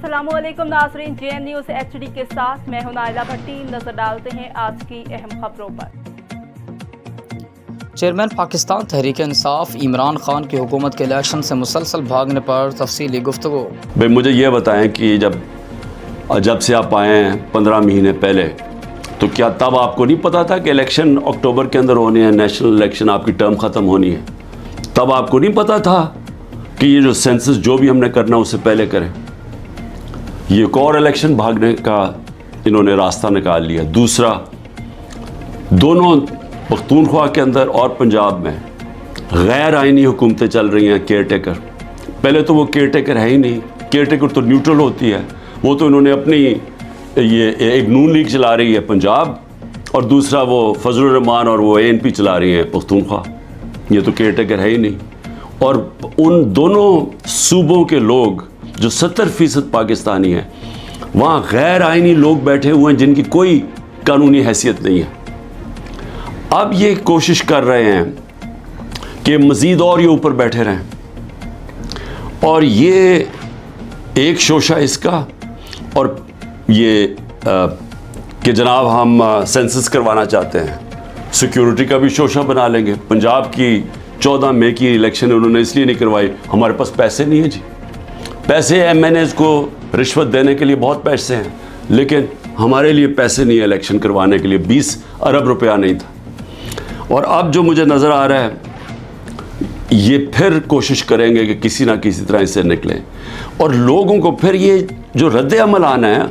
असलम नाजरीन J N news H D के साथ मैं हूँ नायला भट्टी। नज़र डालते हैं आज की अहम खबरों पर। चेयरमैन पाकिस्तान तहरीक इंसाफ इमरान खान की हुकूमत के इलेक्शन से मुसलसल भागने पर तफसीली गुफ्तु भाई मुझे ये बताएँ कि जब जब से आप आए हैं पंद्रह महीने पहले तो क्या तब आपको नहीं पता था कि इलेक्शन अक्टूबर के अंदर होने हैं नेशनल इलेक्शन आपकी टर्म ख़त्म होनी है? तब आपको नहीं पता था कि ये जो सेंसस जो भी हमने करना उससे पहले करें। ये एक और इलेक्शन भागने का इन्होंने रास्ता निकाल लिया। दूसरा, दोनों पख्तूनख्वा के अंदर और पंजाब में गैर आइनी हुकूमतें चल रही हैं केयर टेकर पहले तो वो केयर टेकर है ही नहीं। केयर टेकर तो न्यूट्रल होती है। वो तो इन्होंने अपनी ये एक नून लीग चला रही है पंजाब और दूसरा वो फजल रहमान और वो ए चला रही हैं पख्तूनख्वा। ये तो केयर टेकर है ही नहीं। और उन दोनों सूबों के लोग जो सत्तर फ़ीसद पाकिस्तानी हैं, वहाँ गैर आइनी लोग बैठे हुए हैं जिनकी कोई कानूनी हैसियत नहीं है। अब ये कोशिश कर रहे हैं कि मज़ीद और ये ऊपर बैठे रहें। और ये एक शोशा इसका, और ये कि जनाब हम सेंसस करवाना चाहते हैं। सिक्योरिटी का भी शोशा बना लेंगे। पंजाब की चौदह मई की इलेक्शन उन्होंने इसलिए नहीं करवाई। हमारे पास पैसे नहीं है जी। पैसे एन एस को रिश्वत देने के लिए बहुत पैसे हैं, लेकिन हमारे लिए पैसे नहीं है इलेक्शन करवाने के लिए, बीस अरब रुपया नहीं था। और अब जो मुझे नज़र आ रहा है, ये फिर कोशिश करेंगे कि किसी ना किसी तरह इससे निकलें। और लोगों को फिर ये जो रद्द अमल आना है,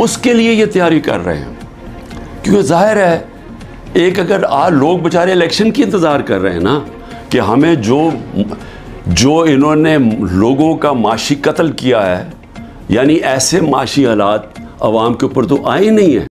उसके लिए ये तैयारी कर रहे हैं। क्योंकि ज़ाहिर है, एक अगर आ, लोग बेचारे इलेक्शन की इंतज़ार कर रहे हैं ना, कि हमें जो जो इन्होंने लोगों का माशी कत्ल किया है, यानी ऐसे माशी हालात आवाम के ऊपर तो आए नहीं हैं।